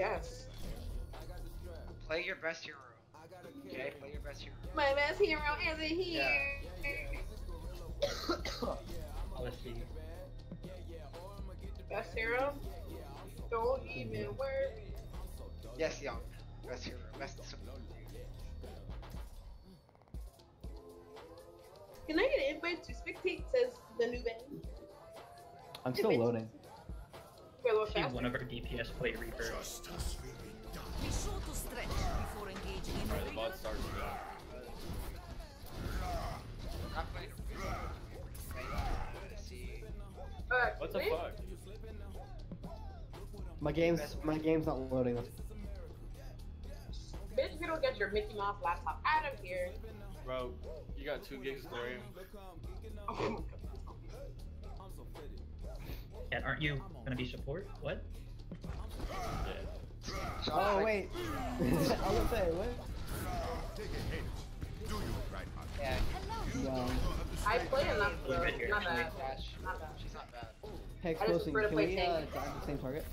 guess. Play your best hero. Okay, play your best hero. My best hero isn't here. Let's see. Best hero? Don't even work. Yes, young. Best hero. Best support. Can I get an invite to spectate? Says the new band. I'm still loading. We're a See fast. one of our DPS play Reaper. Be sure to stretch before engaging in Alright, the the bot starts to go. Not playing. Let's see. What the fuck? My game's my game's not loading. Bitch, if you don't get your Mickey Mouse laptop out of here. Bro, you got two gigs of RAM. Oh my god. And aren't you gonna be support? What? Yeah. Oh wait. I was gonna say what? Yeah. No. I play enough though. red. Not bad. Dash. Not bad. She's not bad. Hey, I explosive. Can we uh, tank. dive the same target?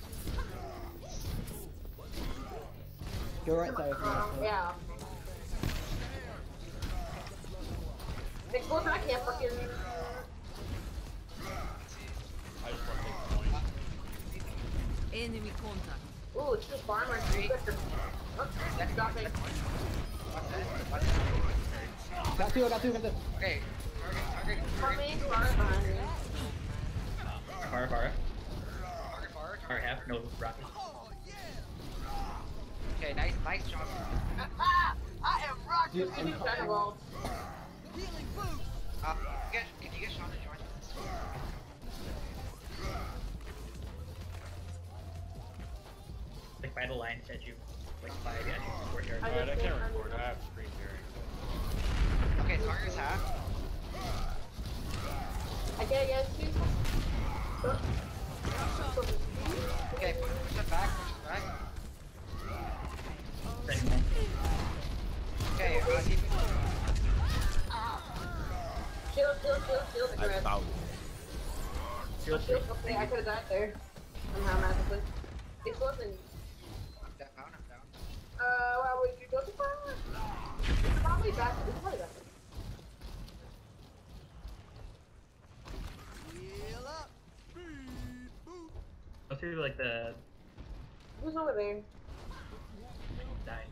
Go right side. if you Um, want to. yeah. Explosion, I can't fucking. I just want to take the point. Enemy contact. Ooh, it's just farmer. Oh, that's dropping. What's that? Got two. I got two. Got two. Okay. Target. Target. Coming, far behind. Far, far, Target forward. far half. No rocket. Okay, nice, nice job. I am rocked Dude, with I'm- Shadow Ball. Uh, get, can you get Sean to join this? Like by the line said you. Like by the edge of the courtyard. I Alright, I can't can't record. I have screen sharing. Okay, target's half. I get against you. Okay, push, push it back, push it back. Second one. Okay, uh, keep Shield, shield, shield, shield. I Aggressive. found Shield Shield, okay, I could have died there. Somehow magically. Explosion. I'm you go too far? It's probably back. It's probably. Go through like the Who's over there? die.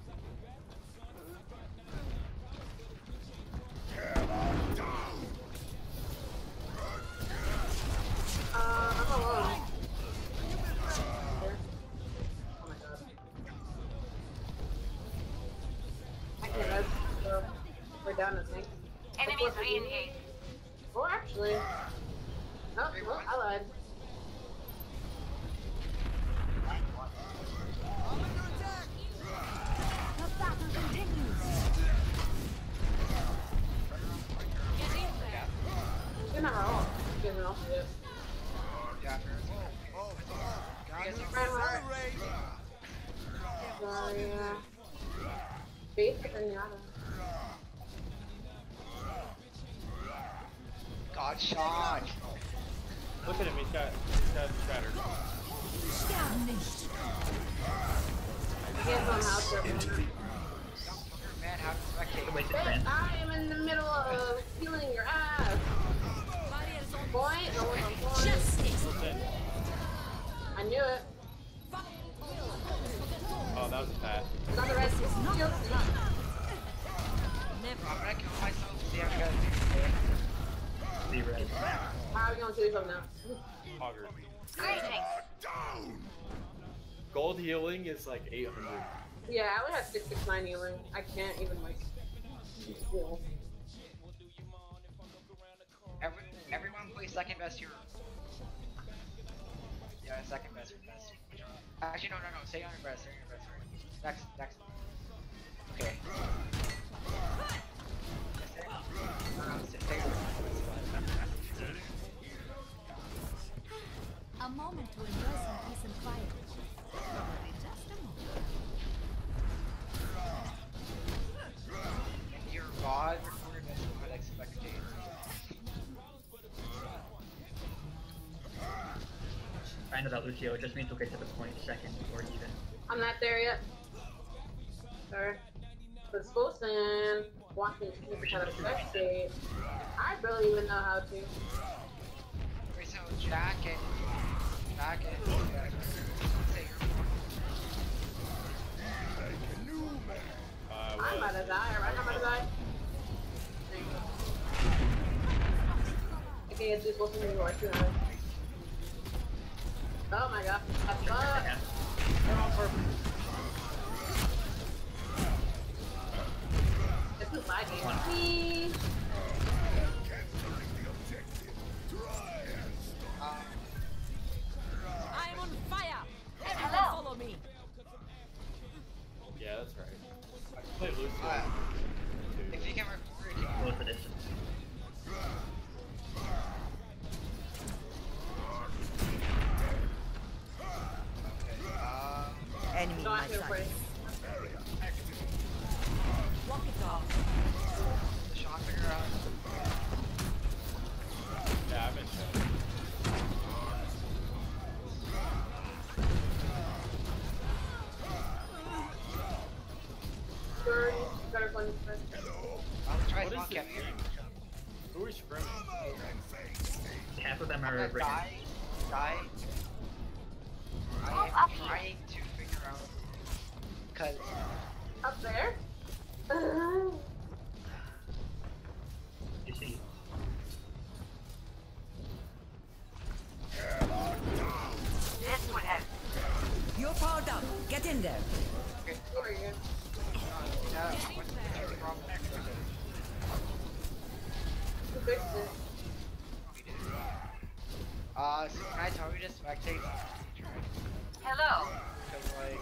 Down, I think. Enemies re-engaged. Well, actually. Oh, well, I lied. The battle continues. You're not wrong. You're not yet. Yeah, fair. Oh, oh. You guys are Reinhardt. Sorry, yeah. Base Pinata. God shot. Look at him, he's got, he's got shattered. Sterben nicht. I can't somehow survive. Young fucker, man, how to spectate. Wait, Bitch, man. I am in the middle of healing your ass. Barriers on Point, no one's on. Justice. I knew it. Oh, that was a pass. It's on the red shield. not- Never. I'm gonna kill myself. See how you guys do. Be red. How are we gonna do something now? Hogger. Greetings. Gold healing is like 800. Yeah, I would have 669 healing. I can't even, like, heal. Every, everyone play second best hero. Yeah, second best, best. Actually, no, no, no. Stay on your best. Stay on your best. Next, next. Find about Lucio, it just means we'll get to the point second or even. I'm not there yet. Sorry. But Sposen walking sneakers out of the state. I barely even know how to. Wait, so Jack and Jack and uh, I'm about to die, right? I'm about to die. Okay, it's just looking at you like that. Oh my god. Enemy No, in I my sight. Walk it off. the shot figure out. Yeah, I've been shot. Sure, better play this first. I'll try What is small this cap team? here. Who are? Half of them I'm are gonna die, die. I am trying to figure cause Up there? You see. You're powered up. Get in there. okay, Who are uh, what's the problem? Who fixed it? Uh, so can I tell you to spectate? Hello. Cause like,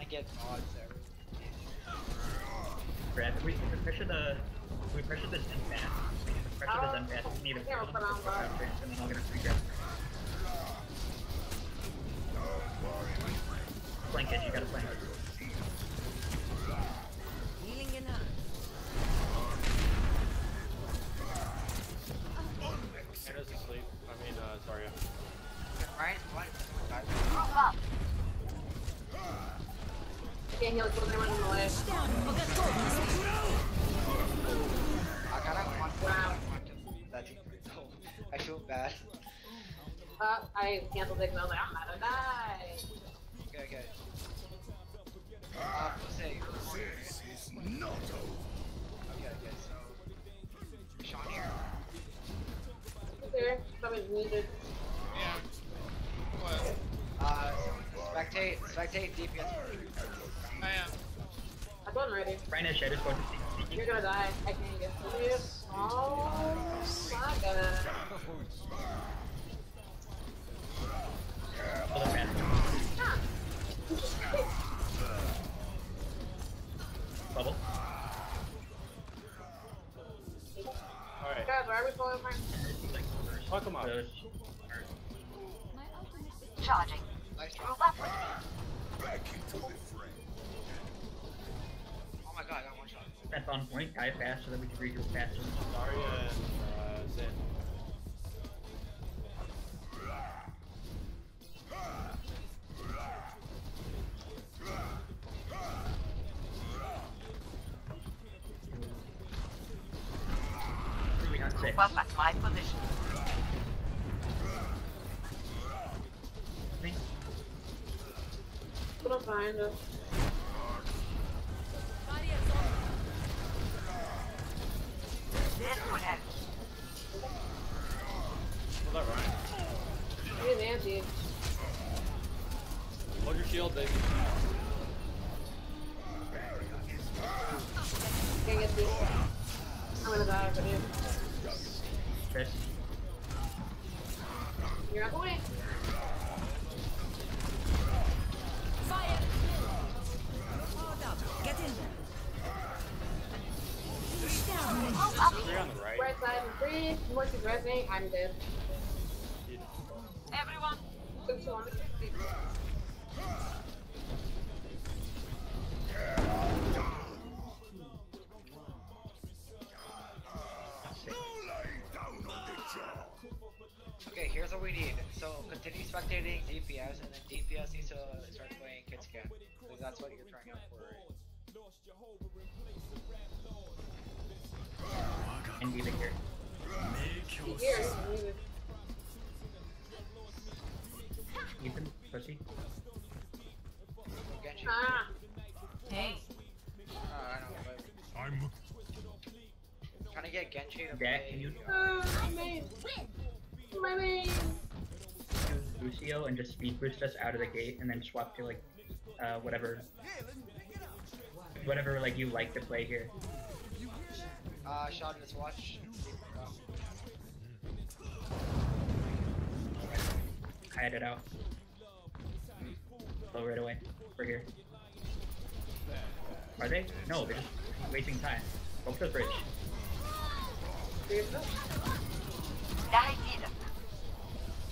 I get there. Brad, we, we pressure the, we pressure this in fast, we pressure Oh, this we need a put and then I'll free grab. You gotta flank. Can't heal because everyone's in the. I gotta want Wow. That's I feel bad. Uh, I canceled it because I was like, I'm about to die. Okay, okay. Uh, we'll say. Okay, okay, so. Sean here. Who's there? Somebody's needed. Yeah. Uh, spectate, spectate DPS. I'm going ready. Ryan has shadows going to see. You're gonna die. I can't get through you. Oh my god. Other fast. Ah. Bubble. Alright. Guys, why are we falling apart? Like, reverse. Fuck 'em up. Those- My ultimate Charging. On point, die fast so that we can read it faster. Zarya and uh, Zen. We got six. Move up at my position. Me. Put up behind us. barriers on. This would help. Was that Ryan? He's. Hold your shield, baby. Can't get through. I'm gonna die for you. Chris. You're out the. Fire. Powered up. Get in there. Three on the right. Right side and free. Once he's resting, I'm dead. Everyone, Took too long to fix it. Okay, here's what we need. So continue spectating DPS, and then DPS needs to start playing Kid Scan. Because that's what you're trying out for. Right? And leaving here. Here, Ethan, pussy. Ah, Hey, Uh, I know, but I'm trying to get Genji to Yeah, play. can you ah, my main. My main. use Lucio and just speed boost us out of the gate and then swap to like uh, whatever whatever like you like to play here. Uh, shot in his watch. Hide it out. Go right away. We're here. Are they? No, they're just wasting time. Go for the bridge.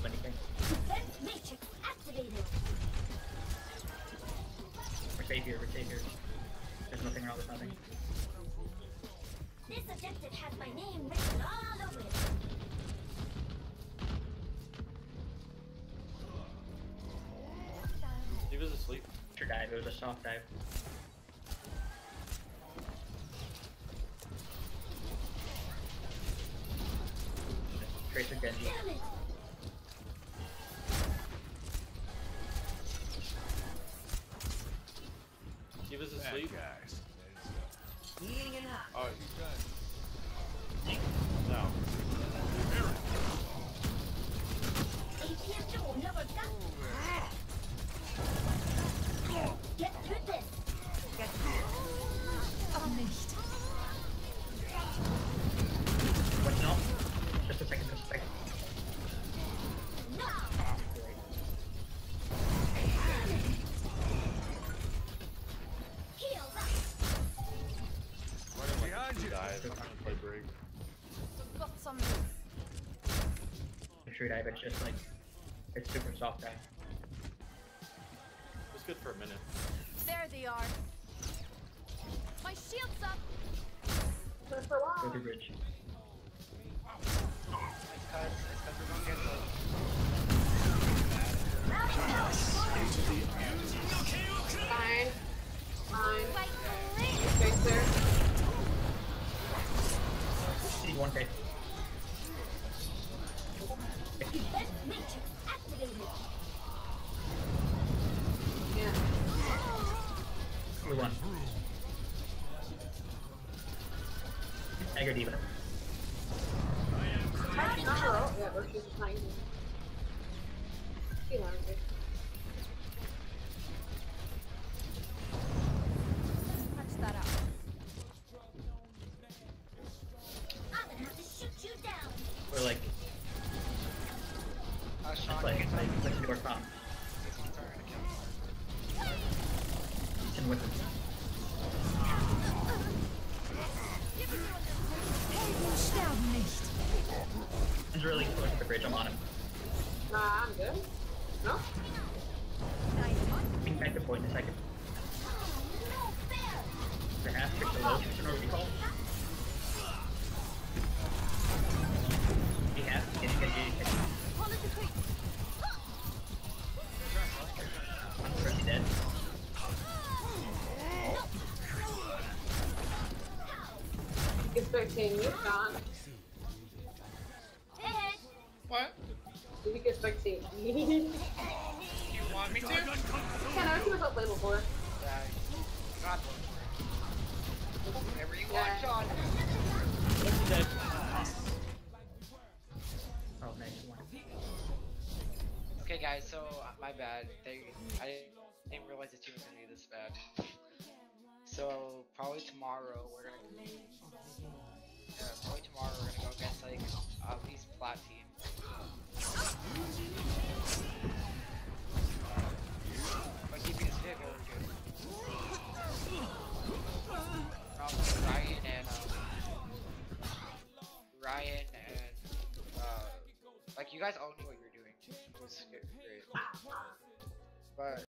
Anything. We're safe here. We're safe here. There's nothing wrong with nothing. This objective has my name written all over it. Was a soft dive. Tracer Genji. Damn it! He was asleep. guys. Healing enough. Oh. No. True dive. It's just like it's super soft dive. It was good for a minute. There they are. My shield's up. That's for a Go while. through bridge. It's cause, she's trying to. She learned it. He's really close to the bridge. I'm on him. Nah, I'm good. No? Being back to point in a second. The half trick, the low trick, or what you call it. He has to get get get it. I'm pretty dead. Expecting you. Hey, What? Did you get spectate? You want me to? Yeah, I've seen myself play before. Yeah. God. Whatever you Yeah. want, Sean. Oh, nice one. Okay, guys. So uh, my bad. They, I didn't realize the team was gonna be this bad. So probably tomorrow we're gonna. Yeah, probably tomorrow we're gonna go against like at least plat team. Ryan and uh, like you guys all knew what you were doing. But